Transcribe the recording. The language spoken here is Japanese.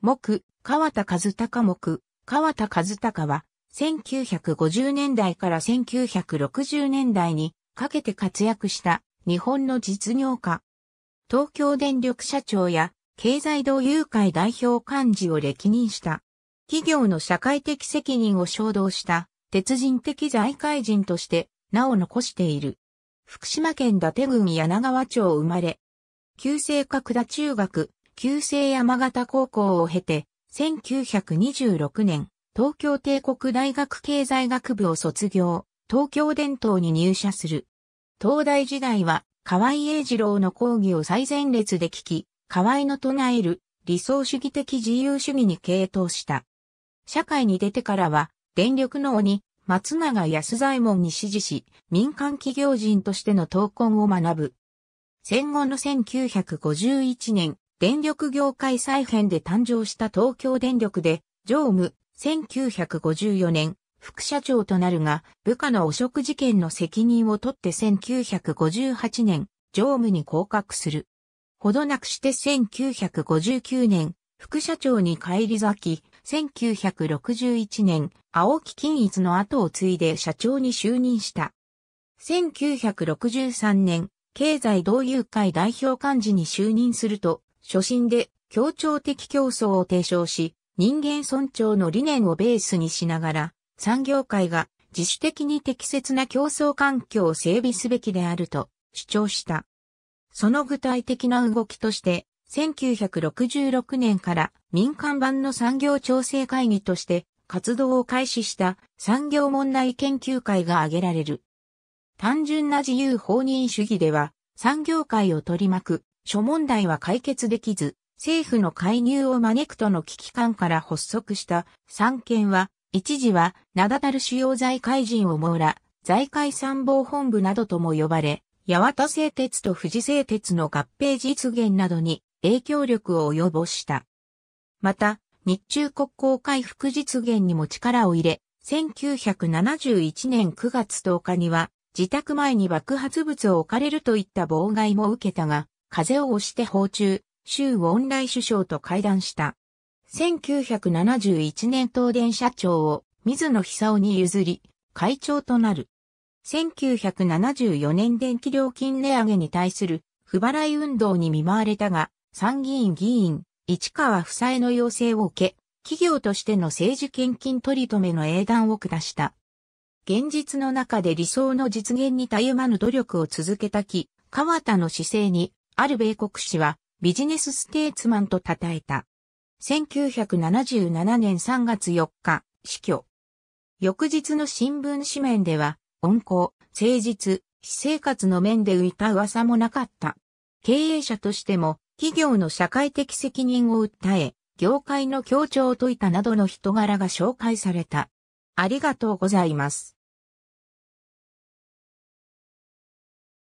木、川田和隆木、川田和隆は、1950年代から1960年代にかけて活躍した日本の実業家。東京電力社長や経済同友会代表幹事を歴任した。企業の社会的責任を衝動した鉄人的財界人として名を残している。福島県伊達郡柳川町生まれ。旧制角田中学、旧制山形高校を経て、1926年、東京帝国大学経済学部を卒業、東京伝統に入社する。東大時代は、河合英二郎の講義を最前列で聞き、河合の唱える理想主義的自由主義に傾倒した。社会に出てからは、電力の鬼、松永安左衛門に支持し、民間企業人としての闘魂を学ぶ。戦後の1951年、電力業界再編で誕生した東京電力で、常務、1954年、副社長となるが、部下の汚職事件の責任を取って1958年、常務に降格する。ほどなくして1959年、副社長に返り咲き、1961年、青木金一の後を継いで社長に就任した。1963年、経済同友会代表幹事に就任すると、初心で協調的競争を提唱し、人間尊重の理念をベースにしながら、産業界が自主的に適切な競争環境を整備すべきであると主張した。その具体的な動きとして、1966年から民間版の産業調整会議として活動を開始した産業問題研究会が挙げられる。単純な自由放任主義では産業界を取り巻く諸問題は解決できず、政府の介入を招くとの危機感から発足した三権は、一時は名だたる主要財界人を網羅、財界参謀本部などとも呼ばれ、八幡製鉄と富士製鉄の合併実現などに影響力を及ぼした。また、日中国交回復実現にも力を入れ、1971年9月10日には、自宅前に爆発物を置かれるといった妨害も受けたが、風を押して訪中、州恩来首相と会談した。1971年東電社長を水野久夫に譲り、会長となる。1974年電気料金値上げに対する不払い運動に見舞われたが、参議院議員、市川夫妻の要請を受け、企業としての政治献金取り留めの英断を下した。現実の中で理想の実現にたゆまぬ努力を続けたき、川田の姿勢に、ある米国氏は、ビジネスステーツマンと称えた。1977年3月4日、死去。翌日の新聞紙面では、温厚、誠実、私生活の面で浮いた噂もなかった。経営者としても、企業の社会的責任を訴え、業界の協調を説いたなどの人柄が紹介された。ありがとうございます。